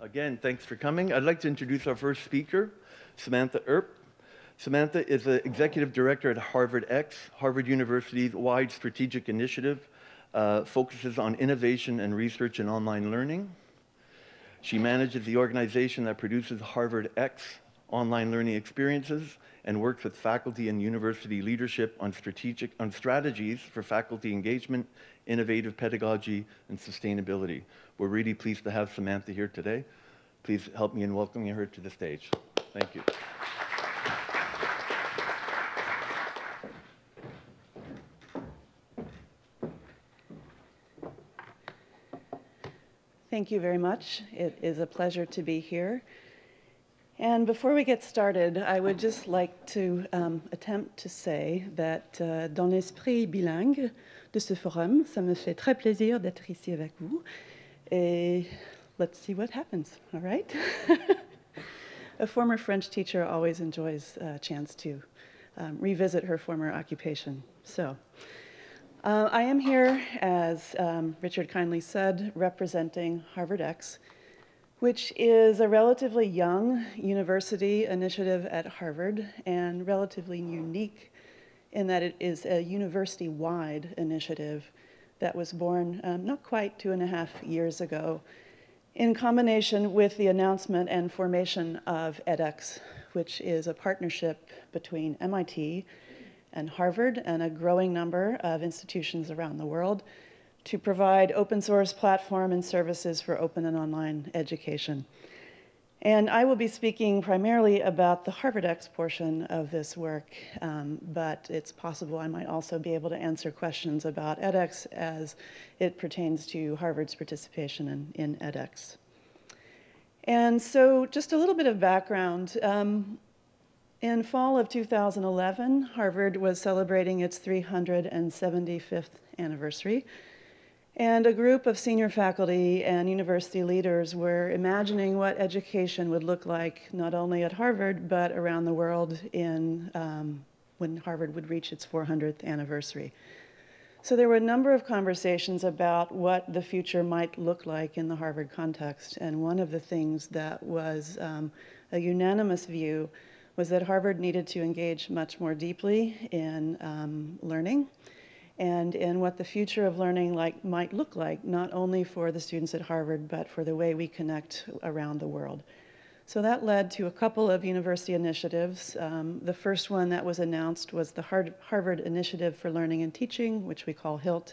Again, thanks for coming. I'd like to introduce our first speaker, Samantha Earp. Samantha is the executive director at Harvard X, Harvard University's wide strategic initiative, uh, focuses on innovation and research in online learning. She manages the organization that produces Harvard X online learning experiences and works with faculty and university leadership on strategic on strategies for faculty engagement, innovative pedagogy, and sustainability. We're really pleased to have Samantha here today. Please help me in welcoming her to the stage. Thank you. Thank you very much. It is a pleasure to be here. And before we get started, I would just like to um, attempt to say that uh, dans l'esprit bilingue de ce forum, ça me fait très plaisir d'être ici avec vous. Et let's see what happens, all right? a former French teacher always enjoys a chance to um, revisit her former occupation. So, uh, I am here, as um, Richard kindly said, representing Harvard X which is a relatively young university initiative at Harvard and relatively unique in that it is a university wide initiative that was born um, not quite two and a half years ago in combination with the announcement and formation of edX, which is a partnership between MIT and Harvard and a growing number of institutions around the world to provide open source platform and services for open and online education. And I will be speaking primarily about the Harvard X portion of this work, um, but it's possible I might also be able to answer questions about edX as it pertains to Harvard's participation in, in edX. And so just a little bit of background. Um, in fall of 2011, Harvard was celebrating its 375th anniversary. And a group of senior faculty and university leaders were imagining what education would look like, not only at Harvard, but around the world in, um, when Harvard would reach its 400th anniversary. So there were a number of conversations about what the future might look like in the Harvard context. And one of the things that was um, a unanimous view was that Harvard needed to engage much more deeply in um, learning and in what the future of learning like might look like, not only for the students at Harvard, but for the way we connect around the world. So that led to a couple of university initiatives. Um, the first one that was announced was the Harvard Initiative for Learning and Teaching, which we call HILT.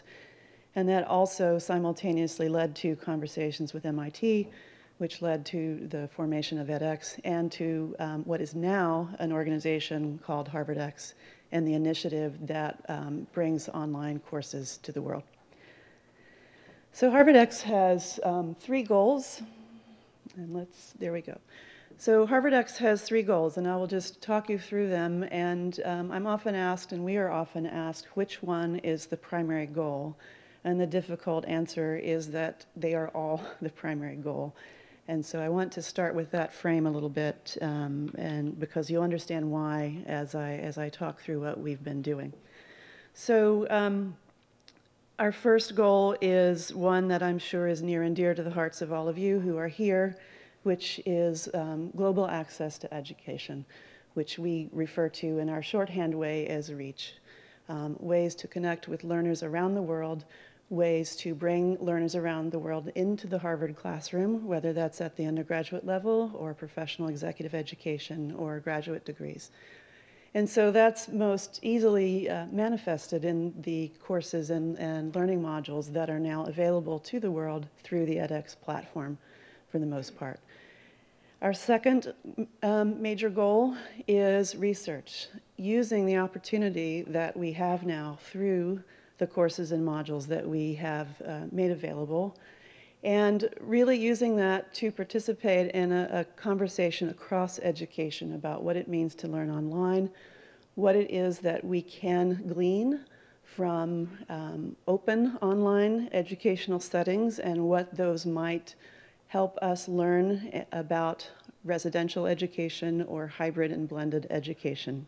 And that also simultaneously led to conversations with MIT, which led to the formation of edX and to um, what is now an organization called Harvard X and the initiative that um, brings online courses to the world. So Harvard X has um, three goals, and let's, there we go. So Harvard X has three goals, and I will just talk you through them. And um, I'm often asked, and we are often asked, which one is the primary goal? And the difficult answer is that they are all the primary goal. And so I want to start with that frame a little bit, um, and because you'll understand why as I as I talk through what we've been doing. So um, our first goal is one that I'm sure is near and dear to the hearts of all of you who are here, which is um, global access to education, which we refer to in our shorthand way as REACH. Um, ways to connect with learners around the world ways to bring learners around the world into the Harvard classroom, whether that's at the undergraduate level or professional executive education or graduate degrees. And so that's most easily uh, manifested in the courses and, and learning modules that are now available to the world through the edX platform for the most part. Our second um, major goal is research, using the opportunity that we have now through the courses and modules that we have uh, made available. And really using that to participate in a, a, conversation across education about what it means to learn online, what it is that we can glean from um, open online educational settings and what those might help us learn eh, about residential education or hybrid and blended education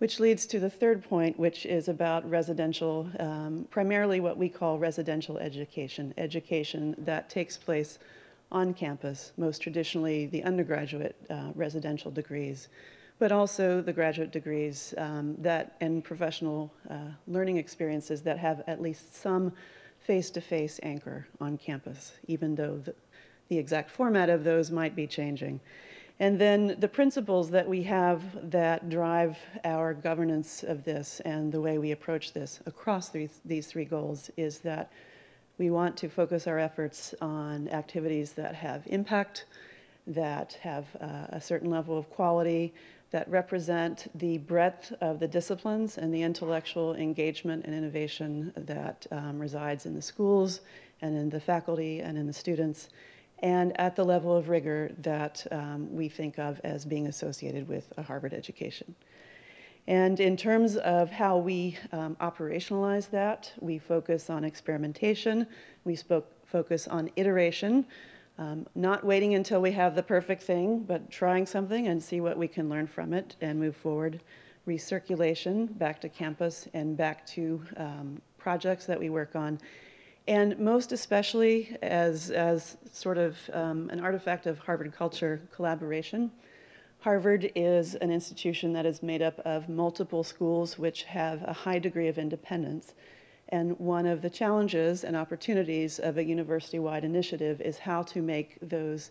which leads to the third point, which is about residential, um, primarily what we call residential education, education that takes place on campus, most traditionally the undergraduate uh, residential degrees, but also the graduate degrees um, that and professional uh, learning experiences that have at least some face-to-face anchor on campus, even though the, the exact format of those might be changing. And then the principles that we have that drive our governance of this and the way we approach this across these, three goals is that we want to focus our efforts on activities that have impact, that have uh, a certain level of quality, that represent the breadth of the disciplines and the intellectual engagement and innovation that um, resides in the schools and in the faculty and in the students, and at the level of rigor that um, we think of as being associated with a Harvard education. And in terms of how we um, operationalize that, we focus on experimentation, we spoke, focus on iteration, um, not waiting until we have the perfect thing, but trying something and see what we can learn from it and move forward. Recirculation back to campus and back to um, projects that we work on. And most especially as, as sort of um, an artifact of Harvard culture, collaboration. Harvard is an institution that is made up of multiple schools which have a high degree of independence. And one of the challenges and opportunities of a university-wide initiative is how to make those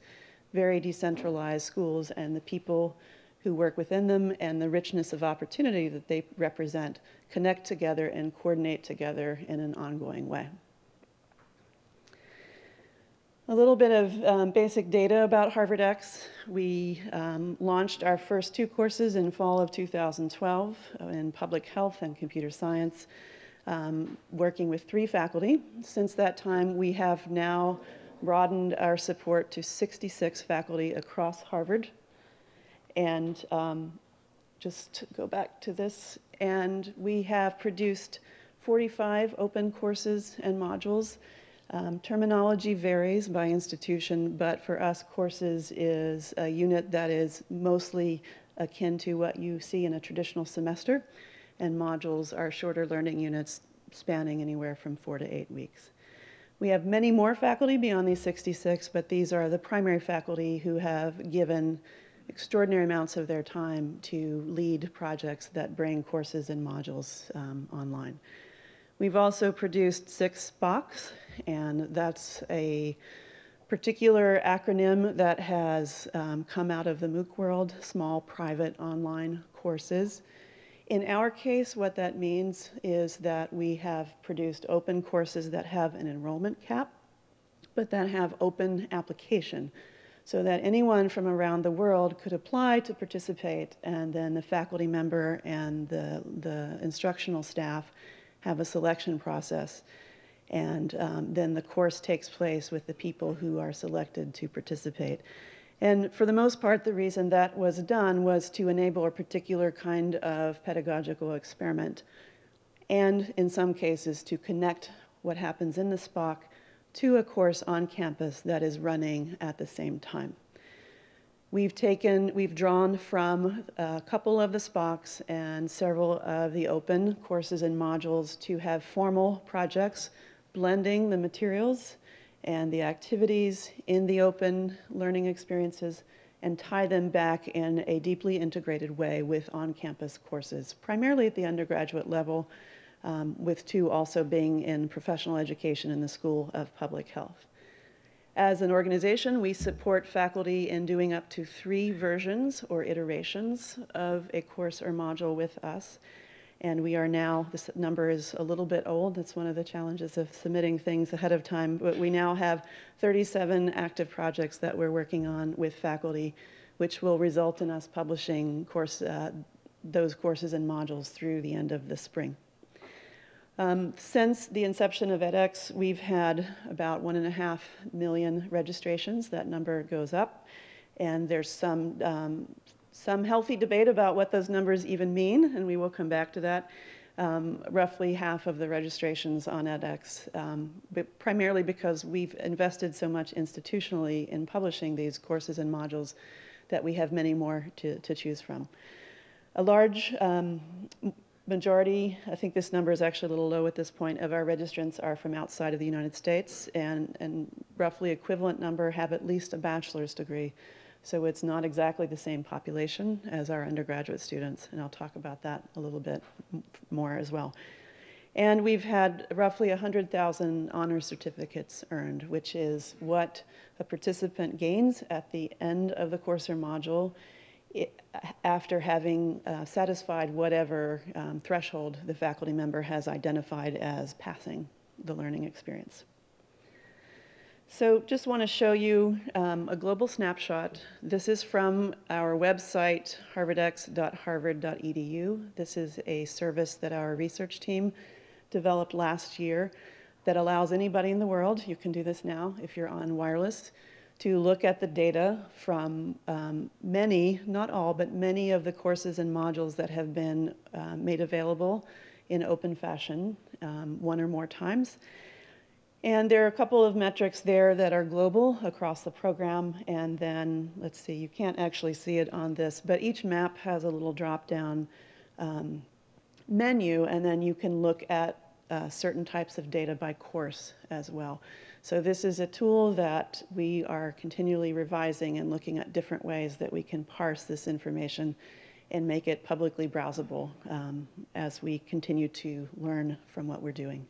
very decentralized schools and the people who work within them and the richness of opportunity that they represent connect together and coordinate together in an ongoing way. A little bit of um, basic data about Harvard X. We um, launched our first two courses in fall of 2012 in public health and computer science um, working with three faculty. Since that time, we have now broadened our support to 66 faculty across Harvard. And um, just go back to this, and we have produced 45 open courses and modules. Um, terminology varies by institution, but for us, courses is a unit that is mostly akin to what you see in a traditional semester and modules are shorter learning units spanning anywhere from four to eight weeks. We have many more faculty beyond these 66, but these are the primary faculty who have given extraordinary amounts of their time to lead projects that bring courses and modules um, online. We've also produced six SPOCs, and that's a particular acronym that has um, come out of the MOOC world, small private online courses. In our case, what that means is that we have produced open courses that have an enrollment cap, but that have open application so that anyone from around the world could apply to participate and then the faculty member and the, the instructional staff have a selection process. And um, then the course takes place with the people who are selected to participate. And for the most part, the reason that was done was to enable a particular kind of pedagogical experiment, and in some cases, to connect what happens in the SPOC to a course on campus that is running at the same time. We've taken, we've drawn from a couple of the SPOCs and several of the open courses and modules to have formal projects blending the materials and the activities in the open learning experiences and tie them back in a deeply integrated way with on-campus courses, primarily at the undergraduate level, um, with two also being in professional education in the School of Public Health. As an organization, we support faculty in doing up to three versions or iterations of a course or module with us, and we are now, this number is a little bit old. That's one of the challenges of submitting things ahead of time. But we now have 37 active projects that we're working on with faculty, which will result in us publishing course, uh, those courses and modules through the end of the spring. Um, since the inception of edX, we've had about one and a half million registrations. That number goes up. And there's some um, some healthy debate about what those numbers even mean, and we will come back to that. Um, roughly half of the registrations on edX, um, but primarily because we've invested so much institutionally in publishing these courses and modules that we have many more to, to choose from. A large um, majority, I think this number is actually a little low at this point, of our registrants are from outside of the United States, and, and roughly equivalent number have at least a bachelor's degree. So it's not exactly the same population as our undergraduate students, and I'll talk about that a little bit more as well. And we've had roughly 100,000 honor certificates earned, which is what a participant gains at the end of the course or module after having uh, satisfied whatever um, threshold the faculty member has identified as passing the learning experience. So just want to show you um, a global snapshot. This is from our website, harvardx.harvard.edu. This is a service that our research team developed last year that allows anybody in the world, you can do this now if you're on wireless, to look at the data from um, many, not all, but many of the courses and modules that have been uh, made available in open fashion um, one or more times. And there are a couple of metrics there that are global across the program. And then, let's see, you can't actually see it on this, but each map has a little drop down um, menu, and then you can look at uh, certain types of data by course as well. So this is a tool that we are continually revising and looking at different ways that we can parse this information and make it publicly browsable um, as we continue to learn from what we're doing.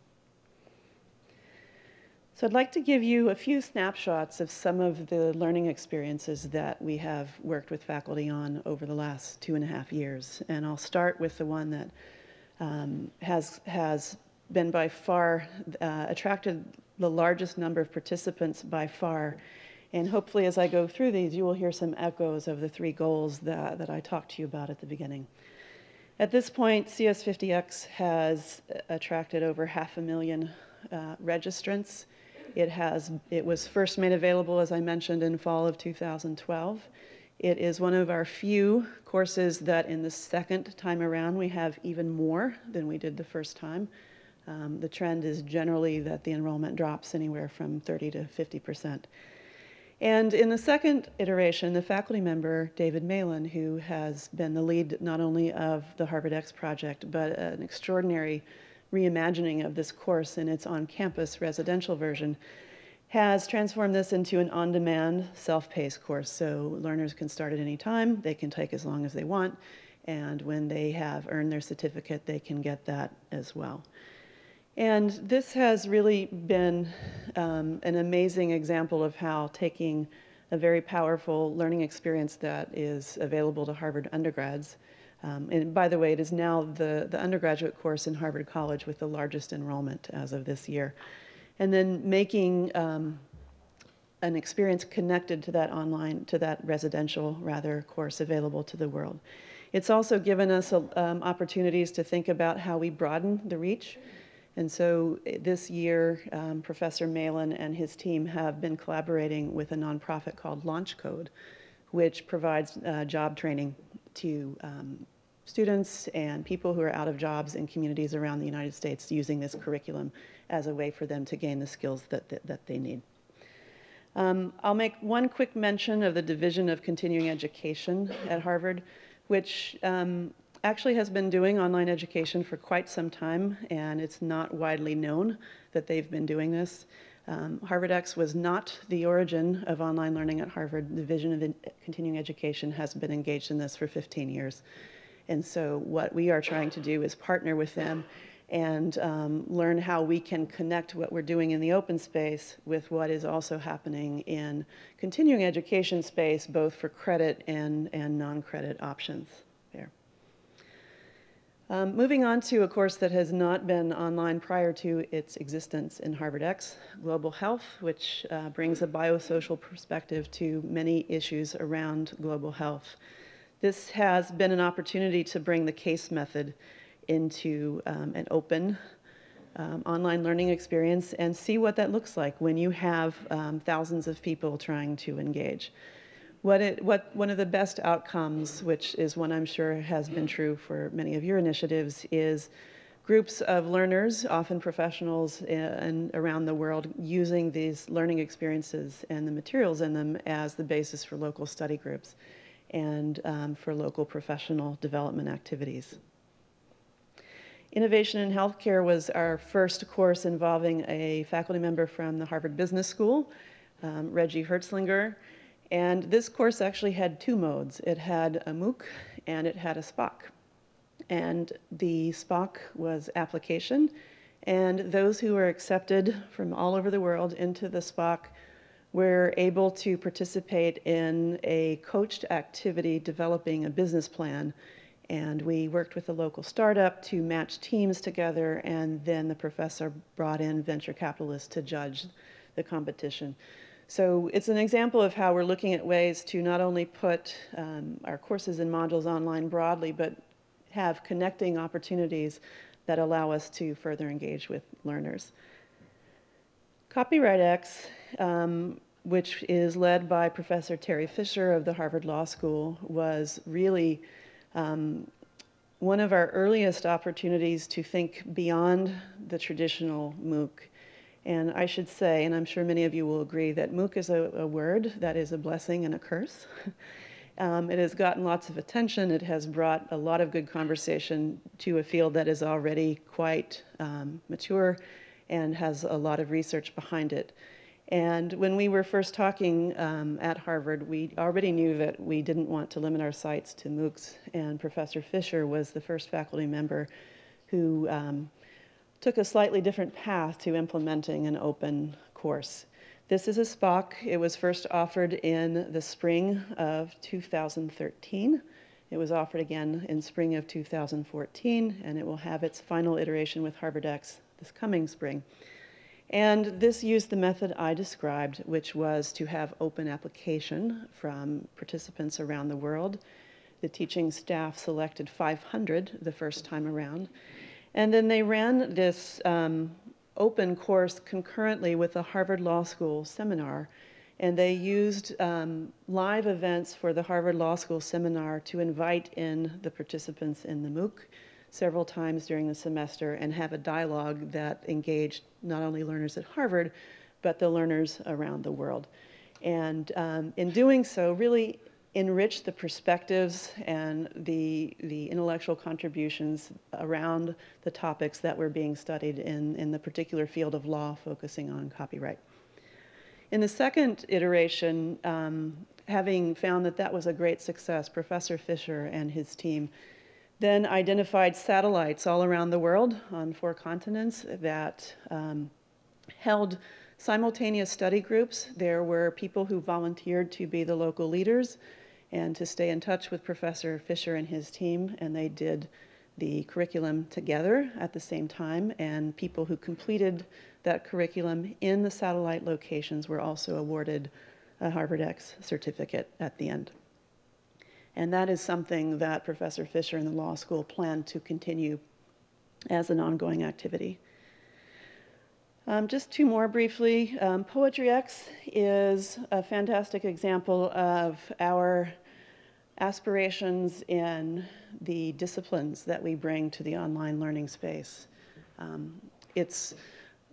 So I'd like to give you a few snapshots of some of the learning experiences that we have worked with faculty on over the last two and a half years. And I'll start with the one that um, has, has been by far uh, attracted the largest number of participants by far. And hopefully, as I go through these, you will hear some echoes of the three goals that, that I talked to you about at the beginning. At this point, CS50X has attracted over half a million uh, registrants. It, has, it was first made available, as I mentioned, in fall of 2012. It is one of our few courses that in the second time around we have even more than we did the first time. Um, the trend is generally that the enrollment drops anywhere from 30 to 50 percent. And in the second iteration, the faculty member, David Malan, who has been the lead not only of the Harvard X project, but an extraordinary reimagining of this course in its on campus residential version, has transformed this into an on demand, self paced course. So learners can start at any time, they can take as long as they want, and when they have earned their certificate, they can get that as well. And this has really been um, an amazing example of how taking a very powerful learning experience that is available to Harvard undergrads. Um, and by the way, it is now the, the undergraduate course in Harvard College with the largest enrollment as of this year. And then making um, an experience connected to that online, to that residential, rather, course available to the world. It's also given us um, opportunities to think about how we broaden the reach and so eh, this year, um, Professor Malan and his team have been collaborating with a nonprofit called Launch Code, which provides uh, job training to um, students and people who are out of jobs in communities around the United States using this curriculum as a way for them to gain the skills that, that, that they need. Um, I'll make one quick mention of the Division of Continuing Education at Harvard, which um, actually has been doing online education for quite some time, and it's not widely known that they've been doing this. Um, Harvard X was not the origin of online learning at Harvard. The Division of Continuing Education has been engaged in this for 15 years. And so, what we are trying to do is partner with them and um, learn how we can connect what we're doing in the open space with what is also happening in continuing education space, both for credit and, and non credit options. Um, moving on to a course that has not been online prior to its existence in Harvard X, Global Health, which uh, brings a biosocial perspective to many issues around global health. This has been an opportunity to bring the case method into um, an open um, online learning experience and see what that looks like when you have um, thousands of people trying to engage what, it, what one of the best outcomes, which is one I'm sure has been true for many of your initiatives, is groups of learners, often professionals and around the world, using these learning experiences and the materials in them as the basis for local study groups and um, for local professional development activities. Innovation in Healthcare was our first course involving a faculty member from the Harvard Business School, um, Reggie Herzlinger. And this course actually had two modes. It had a MOOC and it had a SPOC. And the SPOC was application, and those who were accepted from all over the world into the SPOC were able to participate in a coached activity developing a business plan. And we worked with a local startup to match teams together, and then the professor brought in venture capitalists to judge the competition. So it's an example of how we're looking at ways to not only put um, our courses and modules online broadly, but have connecting opportunities that allow us to further engage with learners. Copyright X, um, which is led by Professor Terry Fisher of the Harvard Law School, was really um, one of our earliest opportunities to think beyond the traditional MOOC and I should say, and I'm sure many of you will agree, that MOOC is a, a word that is a blessing and a curse. um, it has gotten lots of attention. It has brought a lot of good conversation to a field that is already quite um, mature and has a lot of research behind it. And when we were first talking um, at Harvard, we already knew that we didn't want to limit our sights to MOOCs, and Professor Fisher was the first faculty member who um, took a slightly different path to implementing an open course. This is a SPOC. It was first offered in the spring of 2013. It was offered again in spring of 2014, and it will have its final iteration with HarvardX this coming spring. And this used the method I described, which was to have open application from participants around the world. The teaching staff selected 500 the first time around, and then they ran this um, open course concurrently with the Harvard Law School seminar. And they used um, live events for the Harvard Law School seminar to invite in the participants in the MOOC several times during the semester and have a dialogue that engaged not only learners at Harvard, but the learners around the world. And um, in doing so, really enrich the perspectives and the, the intellectual contributions around the topics that were being studied in, in the particular field of law focusing on copyright. In the second iteration, um, having found that that was a great success, Professor Fisher and his team then identified satellites all around the world on four continents that um, held simultaneous study groups. There were people who volunteered to be the local leaders and to stay in touch with Professor Fisher and his team, and they did the curriculum together at the same time, and people who completed that curriculum in the satellite locations were also awarded a Harvard X certificate at the end. And that is something that Professor Fisher and the law school plan to continue as an ongoing activity. Um, just two more briefly. Um, Poetry X is a fantastic example of our aspirations in the disciplines that we bring to the online learning space. Um, it's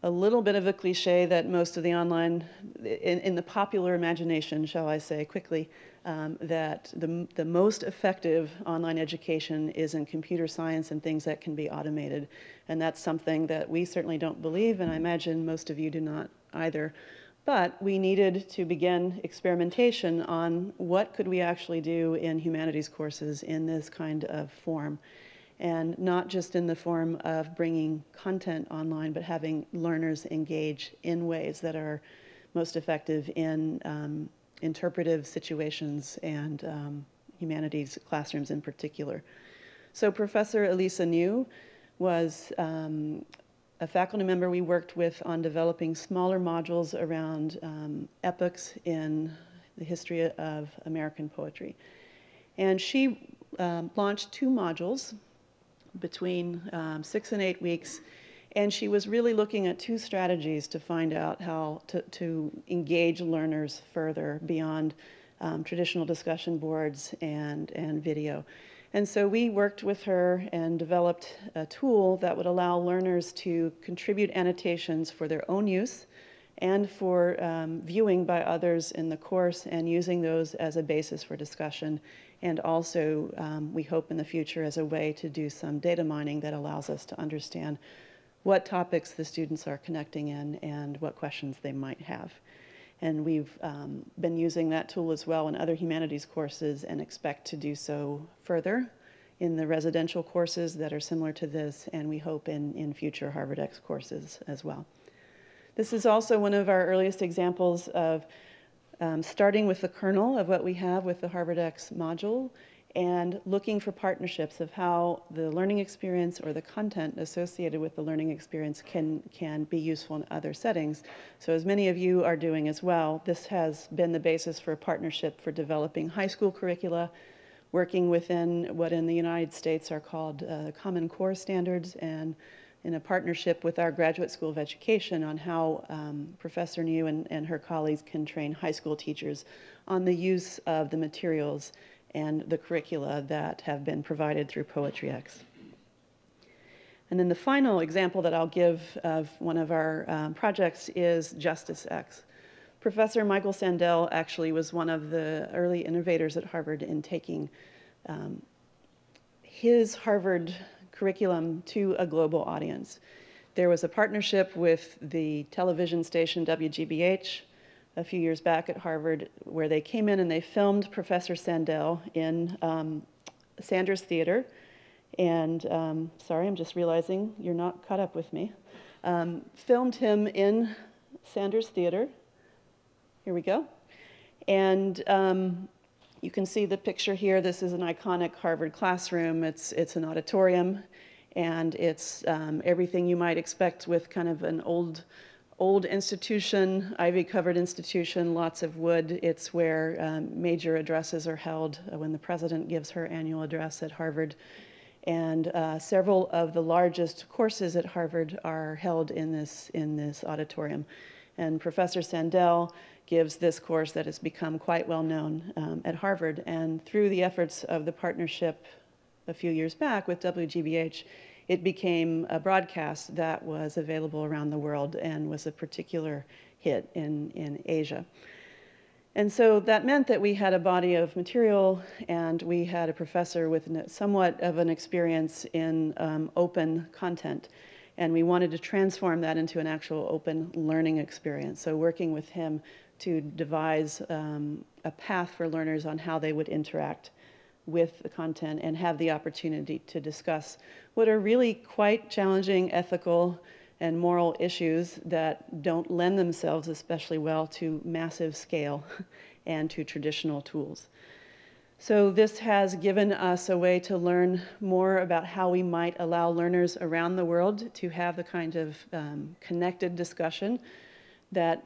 a little bit of a cliche that most of the online, in, in the popular imagination, shall I say quickly, um, that the, the most effective online education is in computer science and things that can be automated. And that's something that we certainly don't believe, and I imagine most of you do not either. But we needed to begin experimentation on what could we actually do in humanities courses in this kind of form. And not just in the form of bringing content online, but having learners engage in ways that are most effective in um, interpretive situations and um, humanities classrooms in particular. So Professor Elisa New was um, a faculty member we worked with on developing smaller modules around um, epochs in the history of American poetry. And she um, launched two modules between um, six and eight weeks, and she was really looking at two strategies to find out how to, to engage learners further beyond um, traditional discussion boards and, and video. And so we worked with her and developed a tool that would allow learners to contribute annotations for their own use and for um, viewing by others in the course and using those as a basis for discussion. And also, um, we hope in the future as a way to do some data mining that allows us to understand what topics the students are connecting in and what questions they might have. And we've um, been using that tool as well in other humanities courses and expect to do so further in the residential courses that are similar to this, and we hope in, in future Harvard X courses as well. This is also one of our earliest examples of um, starting with the kernel of what we have with the Harvard X module and looking for partnerships of how the learning experience or the content associated with the learning experience can, can be useful in other settings. So as many of you are doing as well, this has been the basis for a partnership for developing high school curricula, working within what in the United States are called uh, Common Core standards and in a partnership with our Graduate School of Education on how um, Professor New and, and her colleagues can train high school teachers on the use of the materials and the curricula that have been provided through Poetry X. And then the final example that I'll give of one of our um, projects is Justice X. Professor Michael Sandel actually was one of the early innovators at Harvard in taking um, his Harvard curriculum to a global audience. There was a partnership with the television station WGBH a few years back at Harvard where they came in and they filmed Professor Sandel in um, Sanders Theater. And um, sorry, I'm just realizing you're not caught up with me. Um, filmed him in Sanders Theater. Here we go. And um, you can see the picture here. This is an iconic Harvard classroom. It's, it's an auditorium, and it's um, everything you might expect with kind of an old, old institution, ivy-covered institution, lots of wood. It's where um, major addresses are held uh, when the president gives her annual address at Harvard. And uh, several of the largest courses at Harvard are held in this, in this auditorium. And Professor Sandel gives this course that has become quite well known um, at Harvard. And through the efforts of the partnership a few years back with WGBH, it became a broadcast that was available around the world and was a particular hit in, in Asia. And so that meant that we had a body of material and we had a professor with somewhat of an experience in um, open content. And we wanted to transform that into an actual open learning experience. So working with him to devise um, a path for learners on how they would interact with the content and have the opportunity to discuss what are really quite challenging ethical and moral issues that don't lend themselves especially well to massive scale and to traditional tools. So this has given us a way to learn more about how we might allow learners around the world to have the kind of um, connected discussion that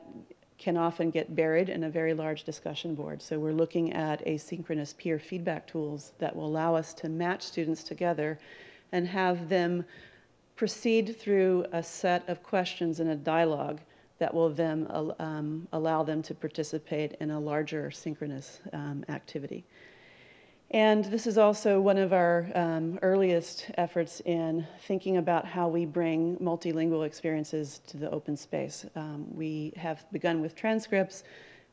can often get buried in a very large discussion board. So we're looking at asynchronous peer feedback tools that will allow us to match students together and have them proceed through a set of questions in a dialogue that will then um, allow them to participate in a larger synchronous um, activity. And this is also one of our um, earliest efforts in thinking about how we bring multilingual experiences to the open space. Um, we have begun with transcripts.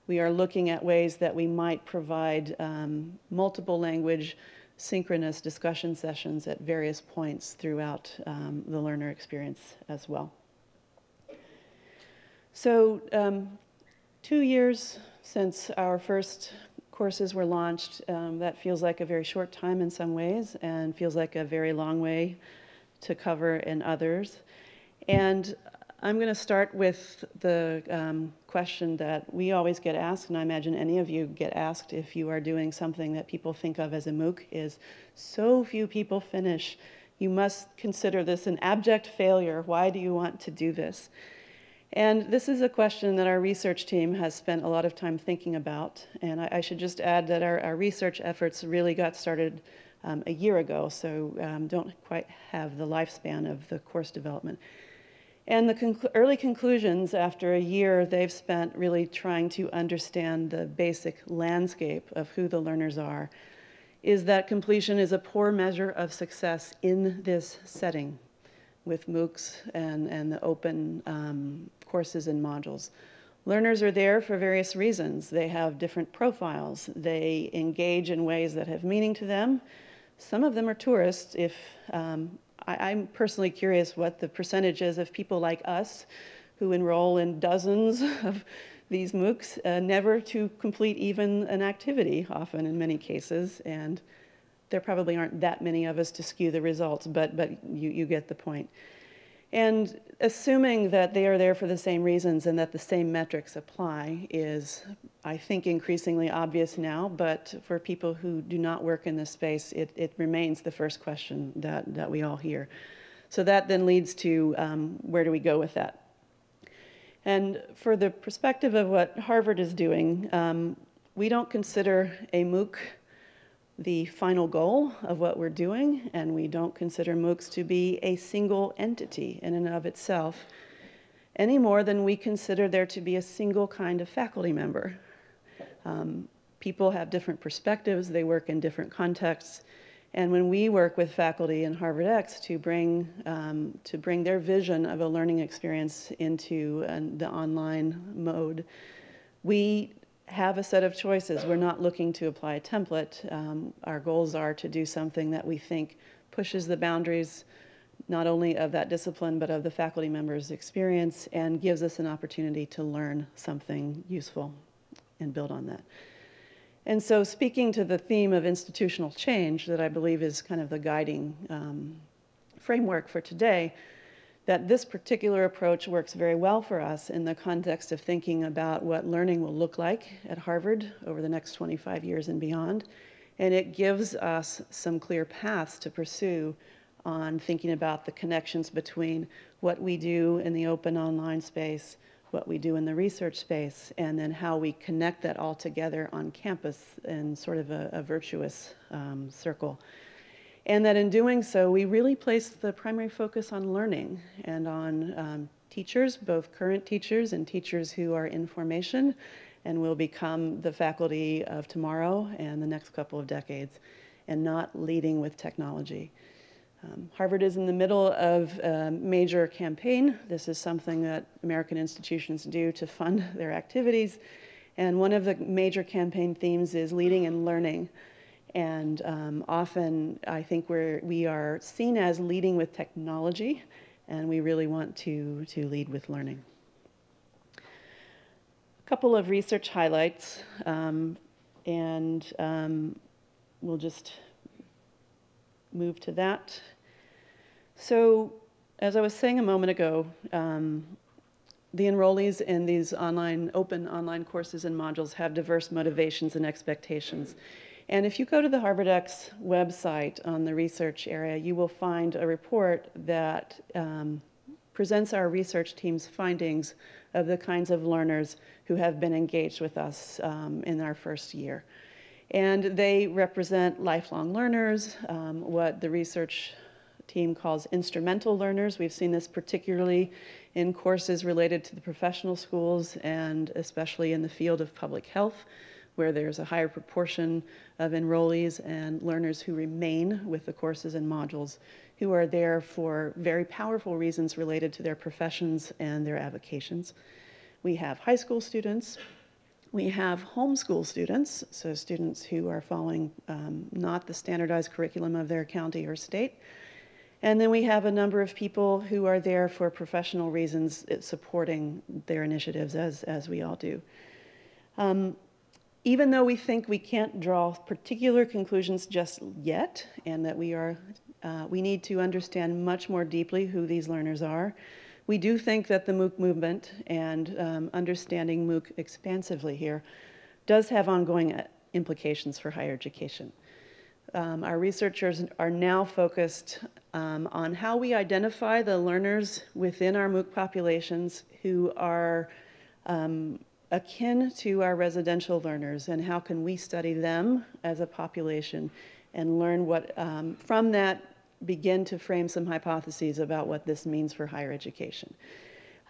We are looking at ways that we might provide um, multiple language synchronous discussion sessions at various points throughout um, the learner experience as well. So um, two years since our first courses were launched, um, that feels like a very short time in some ways and feels like a very long way to cover in others. And I'm going to start with the um, question that we always get asked, and I imagine any of you get asked if you are doing something that people think of as a MOOC, is so few people finish. You must consider this an abject failure. Why do you want to do this? And this is a question that our research team has spent a lot of time thinking about. And I, I should just add that our, our, research efforts really got started um, a year ago, so um, don't quite have the lifespan of the course development. And the conclu early conclusions after a year they've spent really trying to understand the basic landscape of who the learners are is that completion is a poor measure of success in this setting with MOOCs and, and the open um, courses and modules. Learners are there for various reasons. They have different profiles. They engage in ways that have meaning to them. Some of them are tourists. If um, I, I'm personally curious what the percentage is of people like us who enroll in dozens of these MOOCs, uh, never to complete even an activity, often in many cases, and there probably aren't that many of us to skew the results, but, but you, you get the point. And assuming that they are there for the same reasons and that the same metrics apply is, I think, increasingly obvious now, but for people who do not work in this space, it, it remains the first question that, that we all hear. So that then leads to um, where do we go with that? And for the perspective of what Harvard is doing, um, we don't consider a MOOC the final goal of what we're doing, and we don't consider MOOCs to be a single entity in and of itself any more than we consider there to be a single kind of faculty member. Um, people have different perspectives, they work in different contexts, and when we work with faculty in Harvard X to bring, um, to bring their vision of a learning experience into uh, the online mode, we have a set of choices. We're not looking to apply a template. Um, our goals are to do something that we think pushes the boundaries not only of that discipline but of the faculty members' experience and gives us an opportunity to learn something useful and build on that. And so, speaking to the theme of institutional change, that I believe is kind of the guiding um, framework for today, that this particular approach works very well for us in the context of thinking about what learning will look like at Harvard over the next 25 years and beyond. And it gives us some clear paths to pursue on thinking about the connections between what we do in the open online space, what we do in the research space, and then how we connect that all together on campus in sort of a, a virtuous um, circle. And that in doing so, we really place the primary focus on learning and on um, teachers, both current teachers and teachers who are in formation and will become the faculty of tomorrow and the next couple of decades, and not leading with technology. Um, Harvard is in the middle of a major campaign. This is something that American institutions do to fund their activities. And one of the major campaign themes is leading and learning. And um, often I think we're, we are seen as leading with technology, and we really want to, to lead with learning. A couple of research highlights, um, and um, we'll just move to that. So, as I was saying a moment ago, um, the enrollees in these online, open online courses and modules have diverse motivations and expectations. And if you go to the HarvardX website on the research area, you will find a report that um, presents our research team's findings of the kinds of learners who have been engaged with us um, in our first year. And they represent lifelong learners, um, what the research team calls instrumental learners. We've seen this particularly in courses related to the professional schools and especially in the field of public health where there's a higher proportion of enrollees and learners who remain with the courses and modules who are there for very powerful reasons related to their professions and their avocations. We have high school students. We have homeschool students, so students who are following um, not the standardized curriculum of their county or state. And then we have a number of people who are there for professional reasons supporting their initiatives, as, as we all do. Um, even though we think we can't draw particular conclusions just yet, and that we are, uh, we need to understand much more deeply who these learners are, we do think that the MOOC movement and um, understanding MOOC expansively here does have ongoing uh, implications for higher education. Um, our researchers are now focused um, on how we identify the learners within our MOOC populations who are um, akin to our residential learners and how can we study them as a population and learn what, um, from that, begin to frame some hypotheses about what this means for higher education.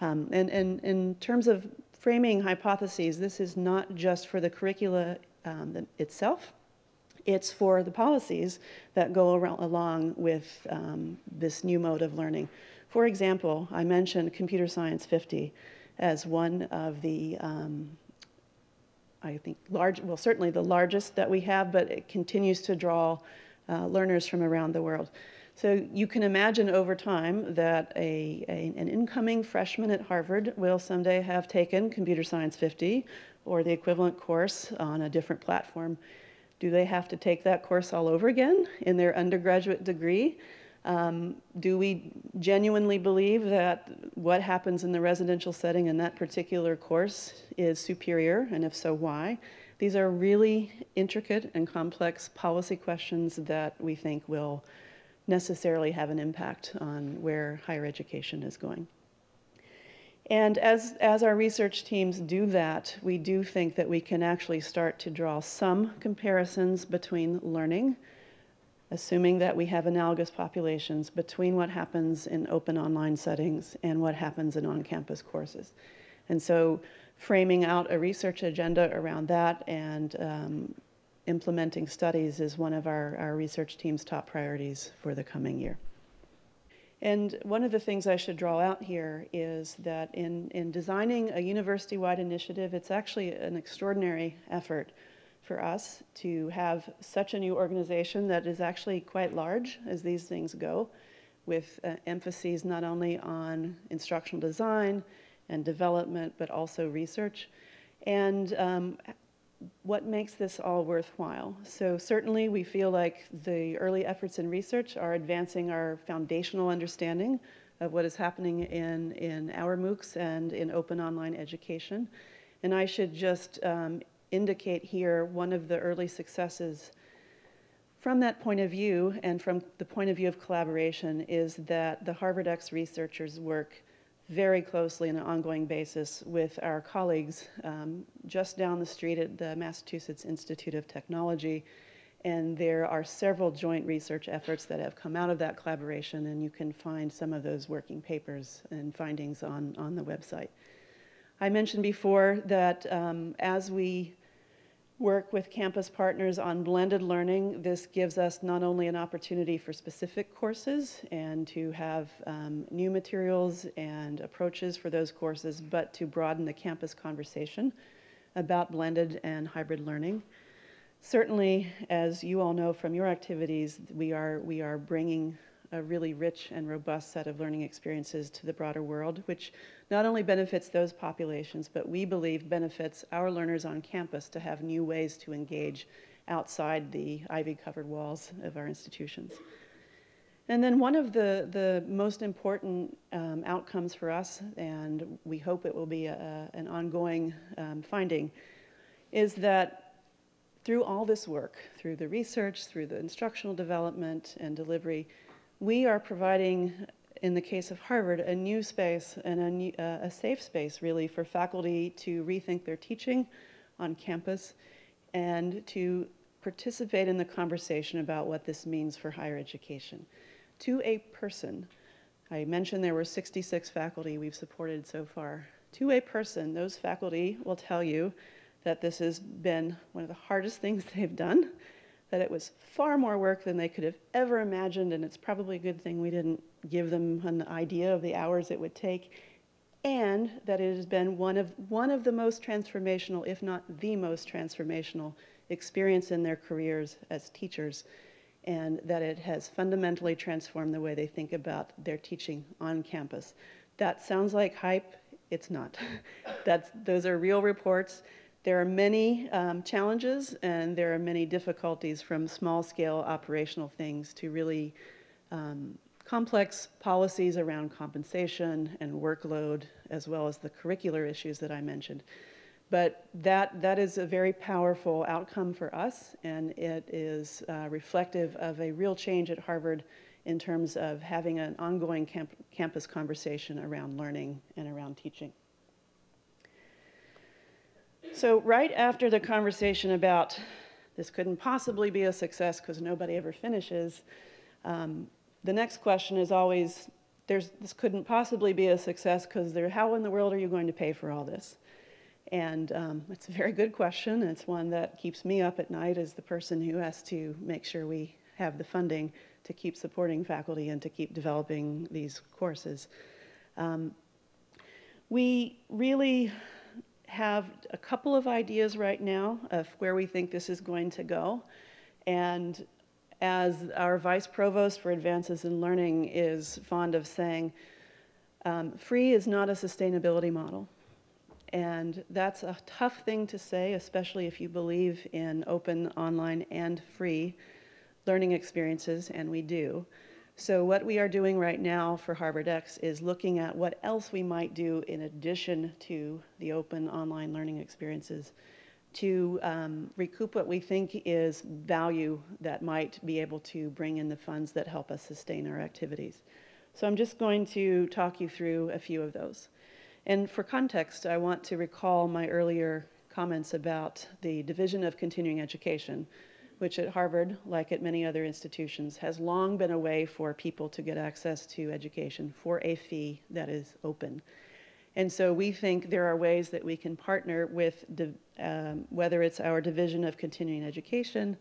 Um, and, and in terms of framing hypotheses, this is not just for the curricula um, itself, it's for the policies that go around, along with um, this new mode of learning. For example, I mentioned Computer Science 50 as one of the, um, I think, large, well, certainly the largest that we have, but it continues to draw uh, learners from around the world. So you can imagine over time that a, a, an incoming freshman at Harvard will someday have taken Computer Science 50 or the equivalent course on a different platform. Do they have to take that course all over again in their undergraduate degree? Um, do we genuinely believe that what happens in the residential setting in that particular course is superior, and if so, why? These are really intricate and complex policy questions that we think will necessarily have an impact on where higher education is going. And as, as our research teams do that, we do think that we can actually start to draw some comparisons between learning, assuming that we have analogous populations, between what happens in open online settings and what happens in on-campus courses. And so framing out a research agenda around that and um, implementing studies is one of our, our research team's top priorities for the coming year. And one of the things I should draw out here is that in, in designing a university-wide initiative, it's actually an extraordinary effort for us to have such a new organization that is actually quite large as these things go, with uh, emphases not only on instructional design and development, but also research. And um, what makes this all worthwhile. So certainly we feel like the early efforts in research are advancing our foundational understanding of what is happening in, in our MOOCs and in open online education. And I should just um, indicate here one of the early successes from that point of view and from the point of view of collaboration is that the Harvard X researchers work very closely on an ongoing basis with our colleagues um, just down the street at the Massachusetts Institute of Technology. And there are several joint research efforts that have come out of that collaboration, and you can find some of those working papers and findings on, on the website. I mentioned before that um, as we work with campus partners on blended learning. This gives us not only an opportunity for specific courses and to have um, new materials and approaches for those courses, but to broaden the campus conversation about blended and hybrid learning. Certainly, as you all know from your activities, we are, we are bringing a really rich and robust set of learning experiences to the broader world, which not only benefits those populations, but we believe benefits our learners on campus to have new ways to engage outside the ivy-covered walls of our institutions. And then one of the, the most important um, outcomes for us, and we hope it will be a, an ongoing um, finding, is that through all this work, through the research, through the instructional development and delivery, we are providing, in the case of Harvard, a new space and a, new, uh, a safe space, really, for faculty to rethink their teaching on campus and to participate in the conversation about what this means for higher education. To a person, I mentioned there were 66 faculty we've supported so far. To a person, those faculty will tell you that this has been one of the hardest things they've done that it was far more work than they could have ever imagined, and it's probably a good thing we didn't give them an idea of the hours it would take, and that it has been one of, one of the most transformational, if not the most transformational, experience in their careers as teachers, and that it has fundamentally transformed the way they think about their teaching on campus. That sounds like hype. It's not. That's, those are real reports. There are many um, challenges and there are many difficulties from small scale operational things to really um, complex policies around compensation and workload, as well as the curricular issues that I mentioned. But that, that is a very powerful outcome for us, and it is uh, reflective of a real change at Harvard in terms of having an ongoing camp campus conversation around learning and around teaching. So right after the conversation about this couldn't possibly be a success because nobody ever finishes, um, the next question is always, there's, this couldn't possibly be a success because how in the world are you going to pay for all this? And um, it's a very good question. It's one that keeps me up at night as the person who has to make sure we have the funding to keep supporting faculty and to keep developing these courses. Um, we really have a couple of ideas right now of where we think this is going to go. And as our vice provost for advances in learning is fond of saying, um, free is not a sustainability model. And that's a tough thing to say, especially if you believe in open, online, and free learning experiences, and we do. So what we are doing right now for Harvard X is looking at what else we might do in addition to the open online learning experiences to um, recoup what we think is value that might be able to bring in the funds that help us sustain our activities. So I'm just going to talk you through a few of those. And for context, I want to recall my earlier comments about the Division of Continuing Education, which at Harvard, like at many other institutions, has long been a way for people to get access to education for a fee that is open. And so we think there are ways that we can partner with, um, whether it's our Division of Continuing Education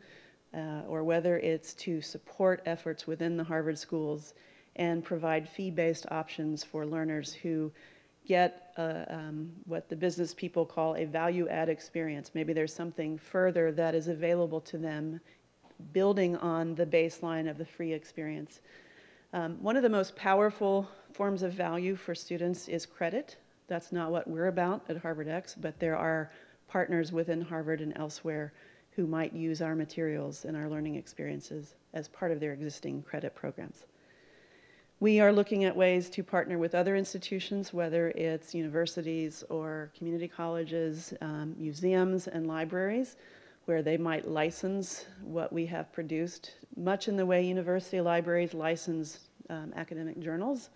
uh, or whether it's to support efforts within the Harvard schools and provide fee-based options for learners who get uh, um, what the business people call a value add experience. Maybe there's something further that is available to them building on the baseline of the free experience. Um, one of the most powerful forms of value for students is credit. That's not what we're about at Harvard X, but there are partners within Harvard and elsewhere who might use our materials and our learning experiences as part of their existing credit programs. We are looking at ways to partner with other institutions, whether it's universities or community colleges, um, museums, and libraries, where they might license what we have produced, much in the way university libraries license um, academic journals,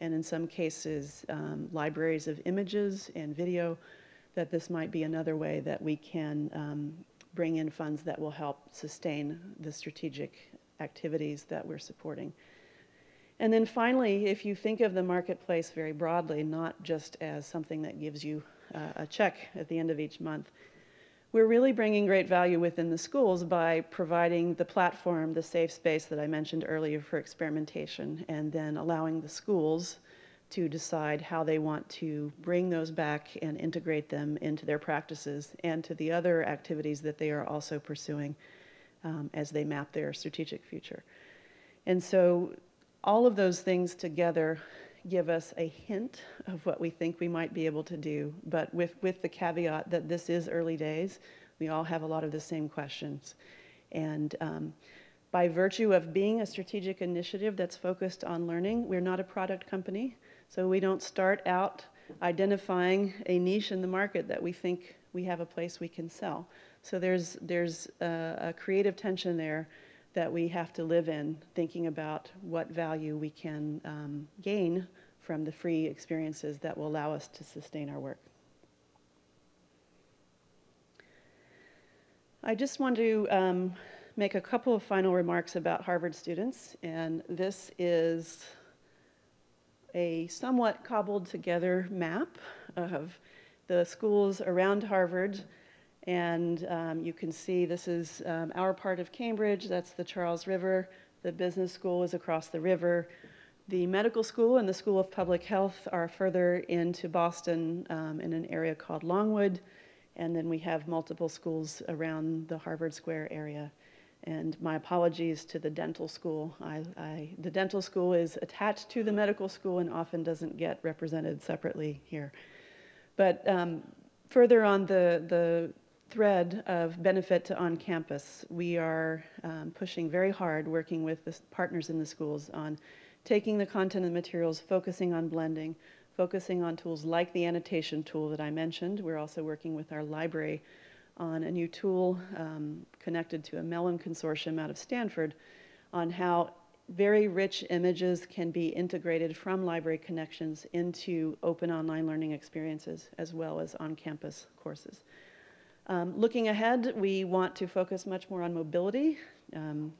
and in some cases, um, libraries of images and video, that this might be another way that we can um, bring in funds that will help sustain the strategic activities that we're supporting. And then finally, if you think of the marketplace very broadly, not just as something that gives you uh, a check at the end of each month, we're really bringing great value within the schools by providing the platform, the safe space that I mentioned earlier for experimentation, and then allowing the schools to decide how they want to bring those back and integrate them into their practices and to the other activities that they are also pursuing um, as they map their strategic future. And so all of those things together give us a hint of what we think we might be able to do, but with, with the caveat that this is early days. We all have a lot of the same questions. And um, by virtue of being a strategic initiative that's focused on learning, we're not a product company. So we don't start out identifying a niche in the market that we think we have a place we can sell. So there's, there's a, a creative tension there that we have to live in, thinking about what value we can um, gain from the free experiences that will allow us to sustain our work. I just want to um, make a couple of final remarks about Harvard students, and this is a somewhat cobbled together map of the schools around Harvard and um, you can see this is um, our part of Cambridge, that's the Charles River. The business school is across the river. The medical school and the School of Public Health are further into Boston um, in an area called Longwood. And then we have multiple schools around the Harvard Square area. And my apologies to the dental school. I, I, the dental school is attached to the medical school and often doesn't get represented separately here. But um, further on the, the thread of benefit to on campus, we are um, pushing very hard, working with the partners in the schools on taking the content and materials, focusing on blending, focusing on tools like the annotation tool that I mentioned. We're also working with our library on a new tool um, connected to a Mellon consortium out of Stanford on how very rich images can be integrated from library connections into open online learning experiences as well as on-campus courses. Um, looking ahead, we want to focus much more on mobility. Um,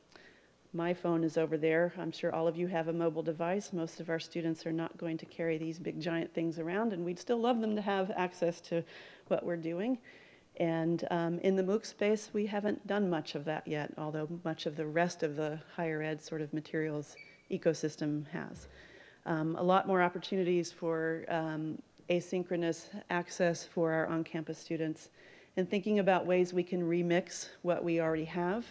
my phone is over there. I'm sure all of you have a mobile device. Most of our students are not going to carry these big giant things around, and we'd still love them to have access to what we're doing. And um, in the MOOC space, we haven't done much of that yet, although much of the rest of the higher ed sort of materials ecosystem has. Um, a lot more opportunities for um, asynchronous access for our on-campus students and thinking about ways we can remix what we already have.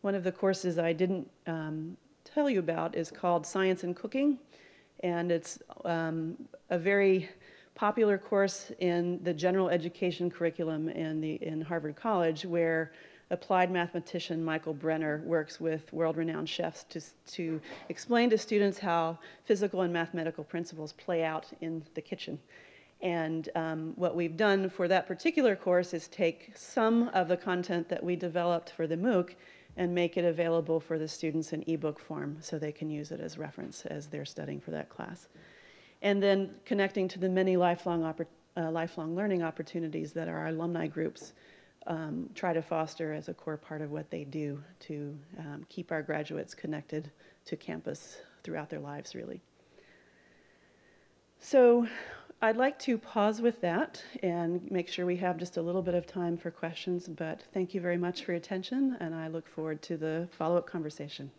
One of the courses I didn't um, tell you about is called Science and Cooking, and it's um, a very popular course in the general education curriculum in, the, in Harvard College where applied mathematician Michael Brenner works with world-renowned chefs to, to explain to students how physical and mathematical principles play out in the kitchen. And um, what we've done for that particular course is take some of the content that we developed for the MOOC and make it available for the students in ebook form so they can use it as reference as they're studying for that class and then connecting to the many lifelong, uh, lifelong learning opportunities that our alumni groups um, try to foster as a core part of what they do to um, keep our graduates connected to campus throughout their lives, really. So I'd like to pause with that and make sure we have just a little bit of time for questions, but thank you very much for your attention, and I look forward to the follow-up conversation.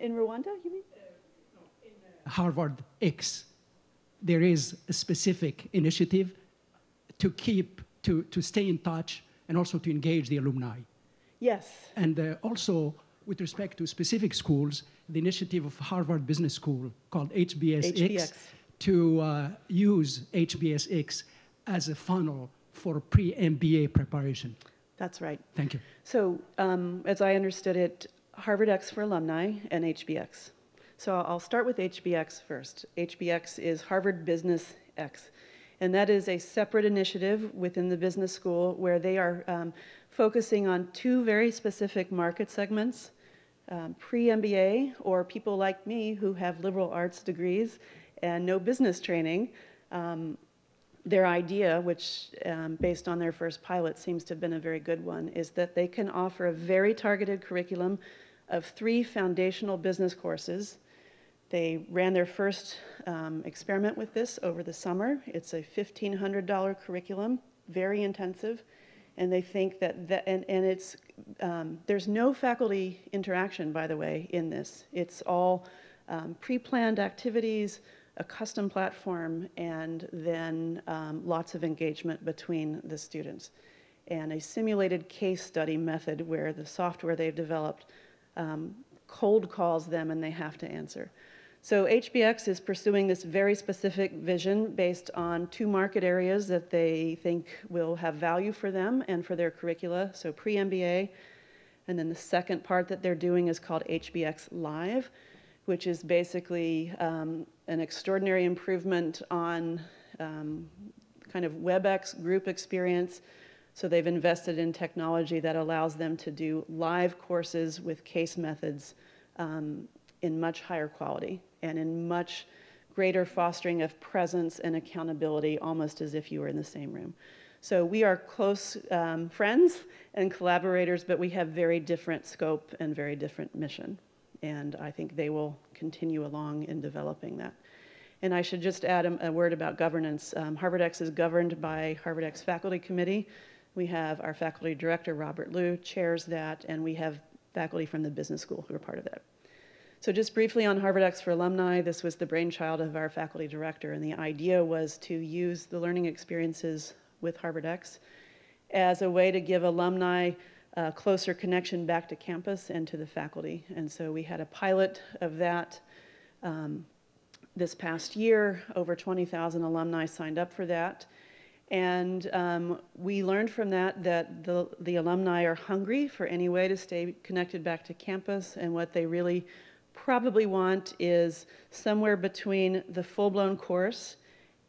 In, Rwanda, you mean? Harvard X, there is a specific initiative to keep, to, to stay in touch and also to engage the alumni. Yes. And uh, also, with respect to specific schools, the initiative of Harvard Business School called HBSX, HBX. to uh, use HBSX as a funnel for pre-MBA preparation. That's right. Thank you. So, um, as I understood it, Harvard X for alumni and HBX. So I'll start with HBX first. HBX is Harvard Business X. And that is a separate initiative within the business school where they are um, focusing on two very specific market segments um, pre MBA, or people like me who have liberal arts degrees and no business training. Um, their idea, which um, based on their first pilot seems to have been a very good one, is that they can offer a very targeted curriculum of three foundational business courses. They ran their first um, experiment with this over the summer. It's a $1,500 curriculum, very intensive, and they think that, that and, and it's, um, there's no faculty interaction, by the way, in this. It's all um, pre-planned activities, a custom platform, and then um, lots of engagement between the students. And a simulated case study method where the software they've developed um, cold calls them and they have to answer. So HBX is pursuing this very specific vision based on two market areas that they think will have value for them and for their curricula, so pre-MBA. And then the second part that they're doing is called HBX Live, which is basically um, an extraordinary improvement on um, kind of WebEx group experience so they've invested in technology that allows them to do live courses with case methods um, in much higher quality and in much greater fostering of presence and accountability, almost as if you were in the same room. So we are close um, friends and collaborators, but we have very different scope and very different mission. And I think they will continue along in developing that. And I should just add a, a word about governance. Um, Harvard X is governed by Harvard X Faculty Committee, we have our faculty director, Robert Lue, chairs that, and we have faculty from the business school who are part of that. So just briefly on Harvard X for alumni, this was the brainchild of our faculty director, and the idea was to use the learning experiences with Harvard X as a way to give alumni a closer connection back to campus and to the faculty. And so we had a pilot of that um, this past year. Over 20,000 alumni signed up for that. And um, we learned from that that the, the alumni are hungry for any way to stay connected back to campus, and what they really probably want is somewhere between the full-blown course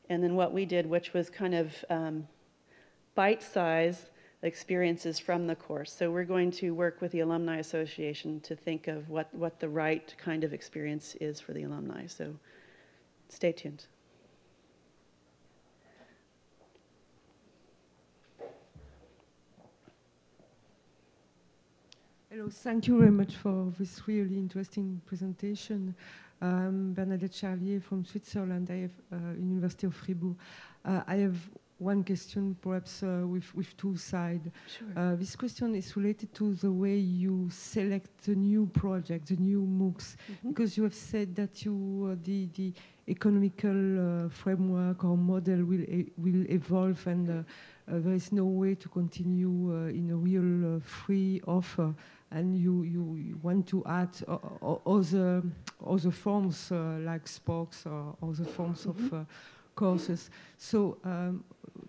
and then what we did, which was kind of um, bite-sized experiences from the course. So we're going to work with the Alumni Association to think of what, what the right kind of experience is for the alumni. So stay tuned. Hello, thank you very much for this really interesting presentation. I'm Bernadette Charlier from Switzerland. I have uh, University of Fribourg. Uh, I have one question, perhaps uh, with, with two sides. Sure. Uh, this question is related to the way you select the new project, the new MOOCs, Mhm. because you have said that you uh, the the economical uh, framework or model will e- will evolve, and uh, uh, there is no way to continue uh, in a real uh, free offer, and you you, you want to add other other forms uh, like sports or other forms of Mhm. uh, courses. So. Um,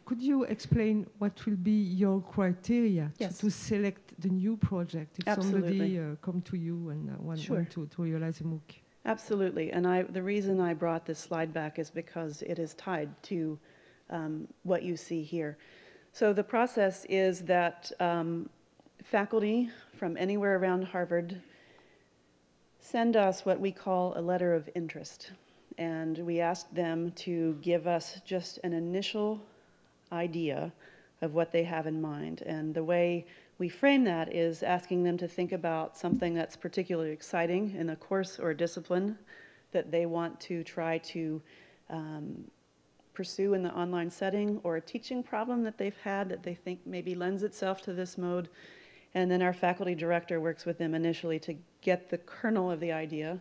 could you explain what will be your criteria to- to, select the new project if Absolutely. somebody uh, come to you and uh, want, Sure. want to, to realize a MOOC? Absolutely. And I, the reason I brought this slide back is because it is tied to um, what you see here. So the process is that um, faculty from anywhere around Harvard send us what we call a letter of interest. And we ask them to give us just an initial idea of what they have in mind. And the way we frame that is asking them to think about something that's particularly exciting in a course or a discipline that they want to try to um, pursue in the online setting or a teaching problem that they've had that they think maybe lends itself to this mode. And then our faculty director works with them initially to get the kernel of the idea.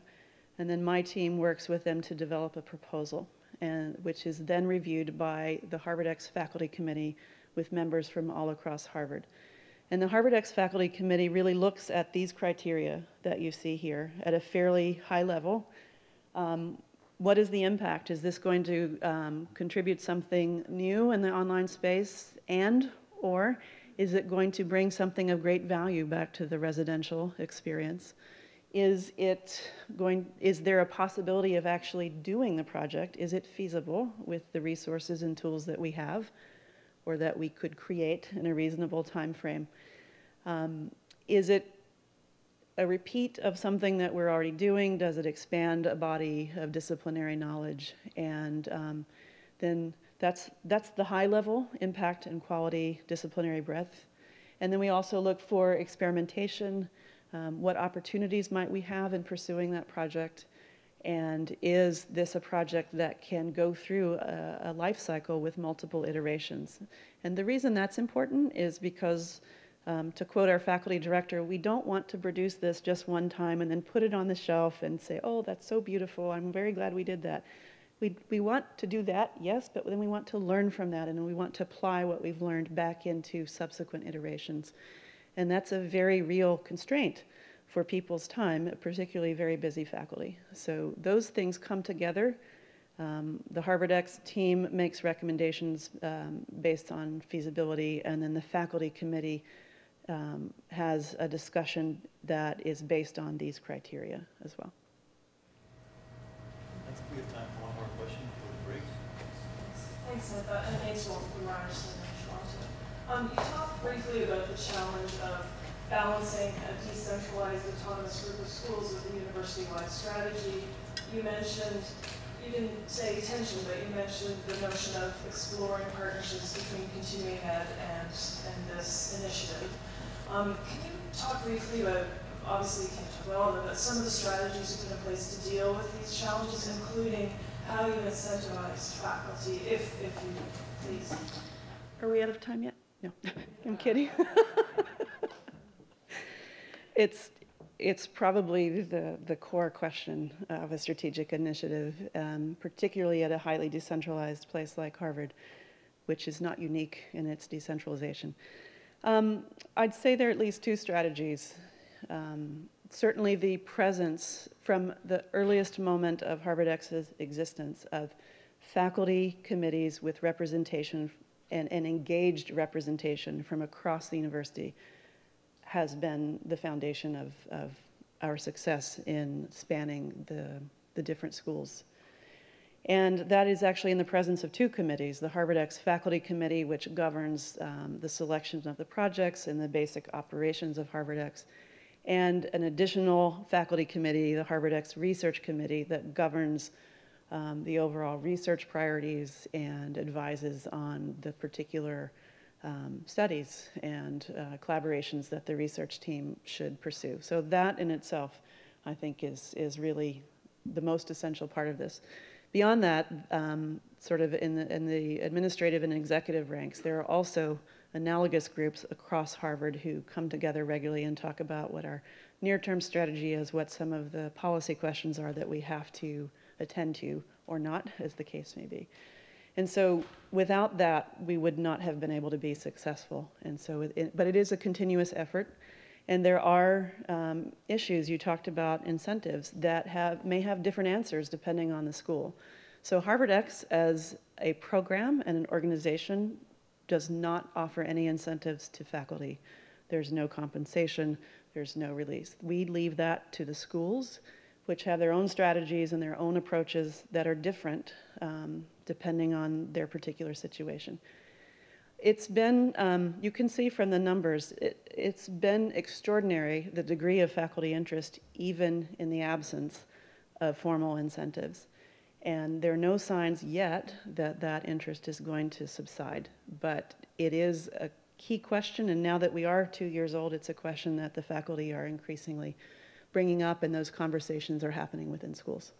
And then my team works with them to develop a proposal, and, which is then reviewed by the Harvard X Faculty Committee with members from all across Harvard. And the Harvard X Faculty Committee really looks at these criteria that you see here at a fairly high level. Um, what is the impact? Is this going to um, contribute something new in the online space and or is it going to bring something of great value back to the residential experience? Is it going, is there a possibility of actually doing the project? Is it feasible with the resources and tools that we have or that we could create in a reasonable time frame? Um, is it a repeat of something that we're already doing? Does it expand a body of disciplinary knowledge? And um, then that's, that's the high level impact and quality disciplinary breadth. And then we also look for experimentation. Um, what opportunities might we have in pursuing that project? And is this a project that can go through a, a life cycle with multiple iterations? And the reason that's important is because um, to quote our faculty director, we don't want to produce this just one time and then put it on the shelf and say, oh, that's so beautiful. I'm very glad we did that. We, we want to do that, yes, but then we want to learn from that and we want to apply what we've learned back into subsequent iterations. And that's a very real constraint for people's time, particularly very busy faculty. So those things come together. Um, the Harvard X team makes recommendations um, based on feasibility, and then the faculty committee um, has a discussion that is based on these criteria as well. I think we have time for one more question before the break. Thanks, Samantha, and thanks all from Ryerson and Toronto. Um, you talked briefly about the challenge of balancing a decentralized autonomous group of schools with a university-wide strategy. You mentioned, you didn't say tension, but you mentioned the notion of exploring partnerships between continuing ed and, and this initiative. Um, can you talk briefly about, obviously you can't talk about all but some of the strategies you put in place to deal with these challenges, including how you incentivize faculty, if, if you please. Are we out of time yet? No, I'm kidding. it's it's probably the, the core question of a strategic initiative, um, particularly at a highly decentralized place like Harvard, which is not unique in its decentralization. Um, I'd say there are at least two strategies. Um, certainly, the presence from the earliest moment of Harvard X's existence of faculty committees with representation and, and engaged representation from across the university has been the foundation of, of our success in spanning the, the different schools. And that is actually in the presence of two committees, the Harvard X Faculty Committee, which governs um, the selection of the projects and the basic operations of Harvard X, and an additional faculty committee, the Harvard X Research Committee, that governs um, the overall research priorities and advises on the particular um, studies and uh, collaborations that the research team should pursue. So that in itself, I think, is, is really the most essential part of this. Beyond that, um, sort of in the, in the administrative and executive ranks, there are also analogous groups across Harvard who come together regularly and talk about what our near-term strategy is, what some of the policy questions are that we have to attend to or not, as the case may be. And so without that, we would not have been able to be successful. And so, it, but it is a continuous effort. And there are um, issues, you talked about incentives, that have, may have different answers depending on the school. So Harvard X as a program and an organization does not offer any incentives to faculty. There's no compensation, there's no release. We leave that to the schools, which have their own strategies and their own approaches that are different um, depending on their particular situation. It's been, um, you can see from the numbers, it, it's been extraordinary the degree of faculty interest, even in the absence of formal incentives. And there are no signs yet that that interest is going to subside. But it is a key question, and now that we are two years old, it's a question that the faculty are increasingly bringing up, and those conversations are happening within schools.